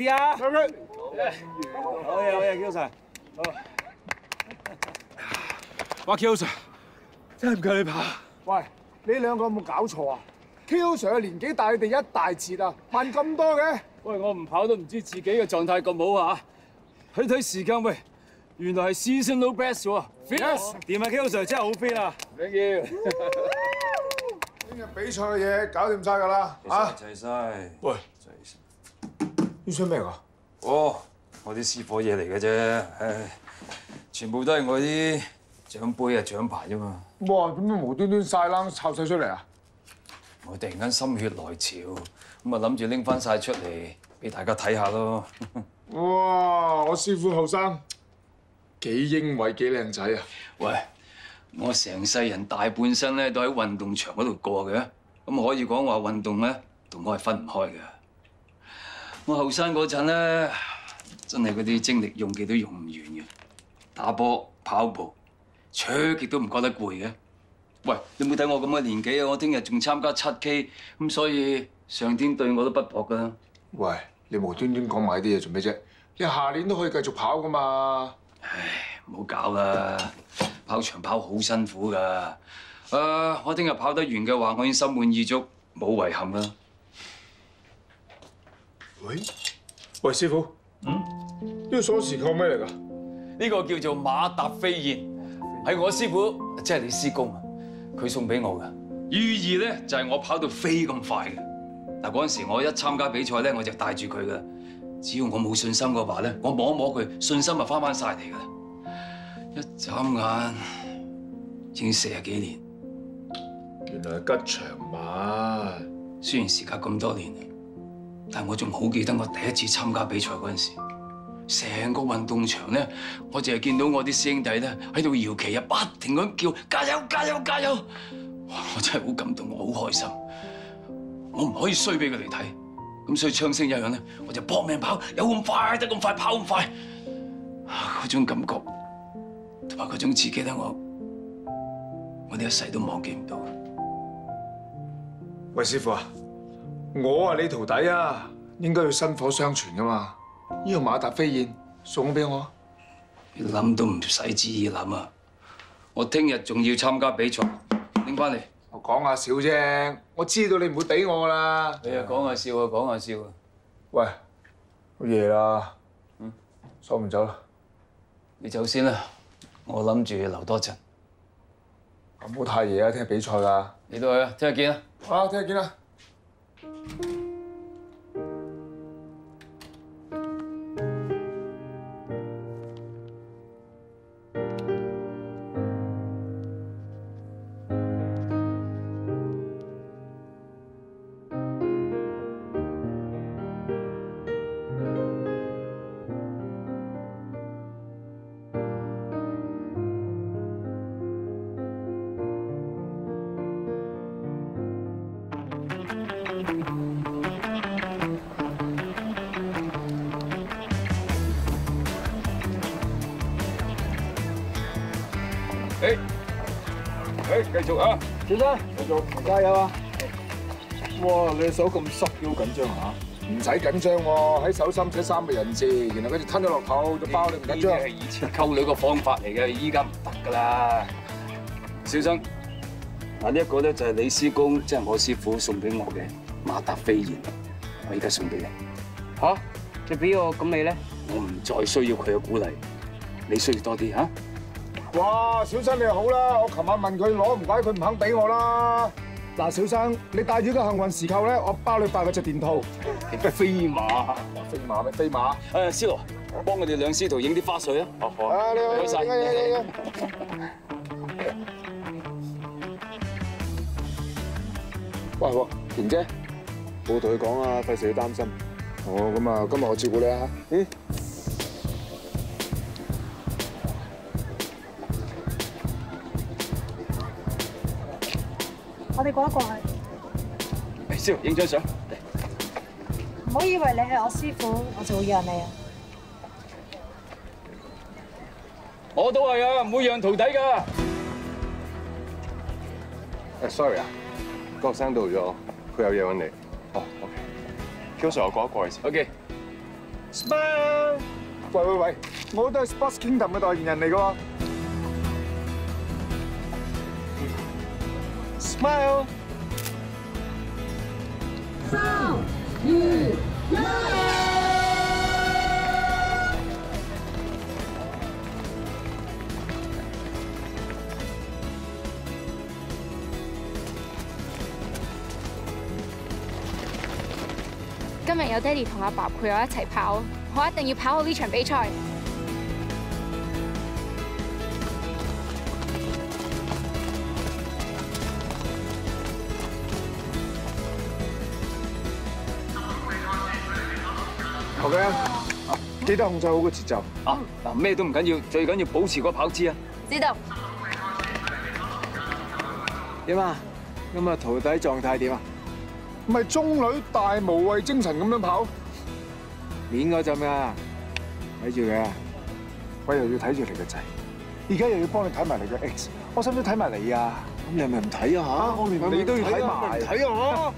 啲啊！好嘢好嘢，Q Sir。哇，Q Sir，真係唔夠你跑。喂，你兩個有冇搞錯啊？Q Sir 嘅年紀大你哋一大截啊，問咁多嘅？喂，我唔跑都唔知自己嘅狀態咁好啊！睇睇時間，喂，原來係 seasonal best 喎。Yes，掂啊，Q Sir 真係好 fit 啊！Thank you。聽日比賽嘅嘢搞掂晒㗎啦，啊！齊晒。喂。呢箱咩噶？哦，我啲私伙嘢嚟嘅啫，唉，全部都係我啲獎杯啊獎牌啫嘛。哇，點解無端端晒冷抄晒出嚟啊？我突然間心血來潮，咁啊諗住拎翻晒出嚟俾大家睇下咯。哇！我師傅後生幾英偉幾靚仔啊！喂，我成世人大半生咧都喺運動場嗰度過嘅，咁可以講話運動咧同我係分唔開嘅。我後生嗰陣咧，真係嗰啲精力用極都用唔完嘅，打波、跑步，卓極都唔覺得攰嘅。喂，你冇睇我咁嘅年紀啊！我聽日仲參加七 K，咁所以上天對我都不薄噶。喂，你無端端講埋啲嘢做咩啫？你下年都可以繼續跑噶嘛？唉唔好搞啦，跑長跑好辛苦噶。誒、我聽日跑得完嘅話，我已經心滿意足，冇遺憾啦。喂，喂，師傅，嗯，呢個鎖匙扣咩嚟㗎？呢個叫做馬達飛燕，係我師傅，即係你師公啊，佢送俾我噶，寓意咧就係我跑到飛咁快嘅。嗱嗰陣時我一參加比賽咧，我就帶住佢嘅。只要我冇信心嘅話咧，我摸一摸佢，信心就翻翻晒嚟噶啦。一眨眼已經四十幾年，原來係吉祥物。雖然時隔咁多年，但我仲好記得我第一次參加比賽嗰陣時，成個運動場咧，我淨係見到我啲師兄弟咧喺度搖旗啊，不停咁叫加油加油加油！我真係好感動，我好開心，我唔可以衰俾佢哋睇，咁所以槍聲一響咧，我就搏命跑，有咁快得咁快，跑咁快，啊嗰種感覺同埋嗰種刺激咧，我我哋一世都忘記唔到。喂，師傅啊，我係你徒弟啊，應該要薪火相傳㗎嘛。呢個馬達飛燕送咗俾我。你諗都唔使旨意諗啊！我聽日仲要參加比賽，拎翻嚟。我講下笑啫，我知道你唔會俾我㗎啦。你啊講下笑啊，講下笑啊！喂，好夜啦，嗯，收唔走啦。你走先啦，我諗住留多陣。唔好太夜啊，聽日比賽㗎。你都去啊，聽日見啊！好，聽日見啦。Thank you. 誒，繼續啊！小生，繼續加油啊！哇，你手咁濕，好緊張啊？唔使緊張喎，喺手心寫三個人字，然後跟住吞咗落肚就包，你唔緊張。係以前溝女個方法嚟嘅，依家唔得噶啦。小生，嗱呢一個咧就係李師公，即係我師傅送俾我嘅馬達飛燕，我而家送俾你。吓？你俾我咁你咧？我唔再需要佢嘅鼓勵，你需要多啲嚇。哇，小生你好啦，我琴晚問佢攞，唔鬼佢唔肯俾我啦。嗱，小生，你帶住個幸運匙扣咧，我包你八個隻電套。飛馬，飛馬咩？飛馬？誒，師徒，幫我哋兩師徒影啲花絮啊！哦，好啊，你好，唔該晒喂，喎田姐，冇同佢講啊，費事你擔心。哦，咁啊，今日我照顧你啊。嗯。我哋過一過去，誒，師徒影張相。唔好以為你係我師傅，我就會讓你啊！我都係啊，唔會讓徒弟噶。誒，sorry 啊，郭生到咗，佢有嘢揾你。哦，OK。Q Sir，我過一過去先。OK。Smile！喂喂喂，我都係 Sports Kingdom 嘅代言人嚟噶喎。Smile！今日有爹哋同阿爸陪我一齊跑，我一定要跑好呢場比賽。何家欣，記得控制好個節奏。啊嗱，咩都唔緊要，最緊要保持個跑姿啊！知道。點啊？今日徒弟狀態點啊？唔係中女大無畏精神咁樣跑，面嗰陣啊，睇住佢啊！我又要睇住你個仔，而家又要幫你睇埋你個 X，我使唔使睇埋你啊？咁你係咪唔睇啊嚇？我連你都要睇埋，睇啊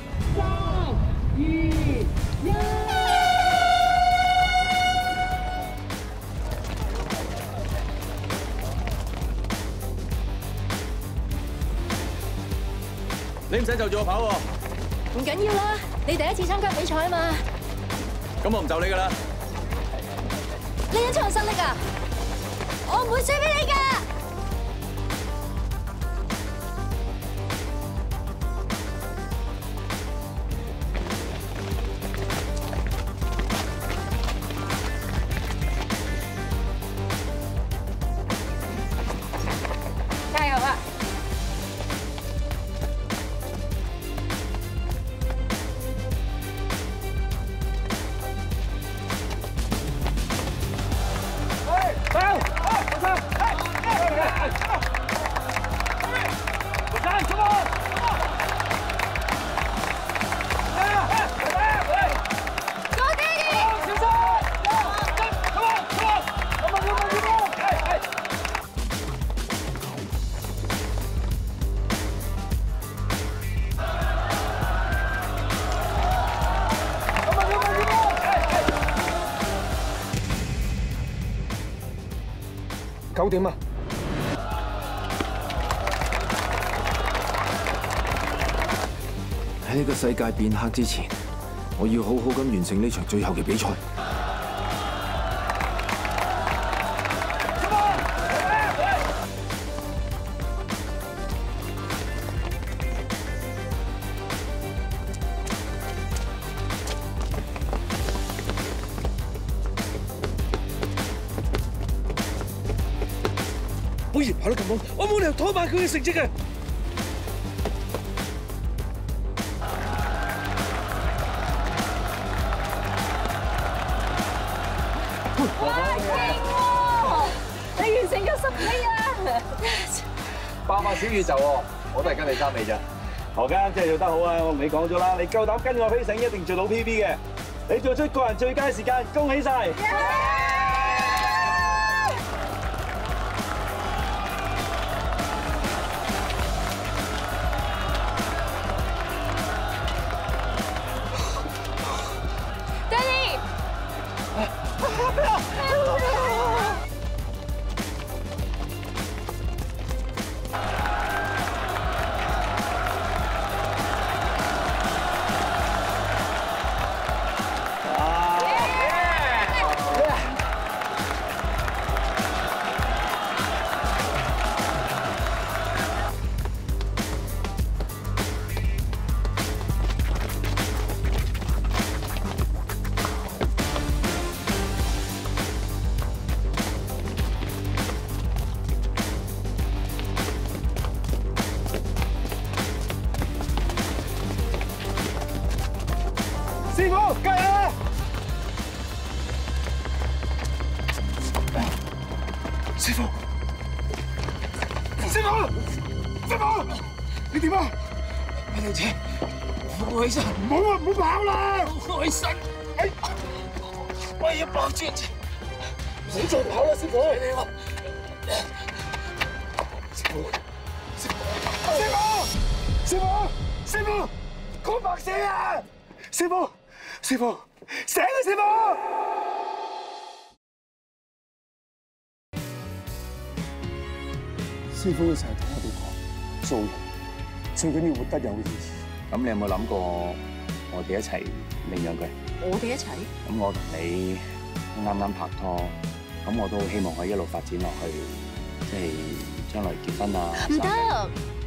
你唔使就住我跑喎，唔緊要啦，你第一次參加比賽啊嘛，咁我唔就你噶啦。你有超有實力啊，我唔會輸俾你㗎。九點啊！喺呢個世界變黑之前，我要好好咁完成呢場最後嘅比賽。保賢跑得咁好，我冇理由拖慢佢嘅成績嘅。哇，勁喎！你完成咗十幾啊！爆發小宇宙喎，我都係跟你爭尾咋。何家真係做得好啊！我同你講咗啦，你夠膽跟我飛繩，一定做到 PB 嘅。你做出個人最佳時間，恭喜晒！哋，師傅加油啊！師傅，師傅，師傅，你點啊？我條車扶我起身，唔好啊，唔好跑啦！扶我起身。哎，我要保住車。唔好再跑啦，師傅！你我師傅，師傅，師傅，師傅，講白死啊！師傅，师傅，醒啦，师傅！师傅成日同我哋讲做人最紧要活得有意义。咁你有冇谂过我哋一齐领养佢？我哋一齐？咁我同你啱啱拍拖，咁我都希望可以一路发展落去，即系将来结婚啊。唔得。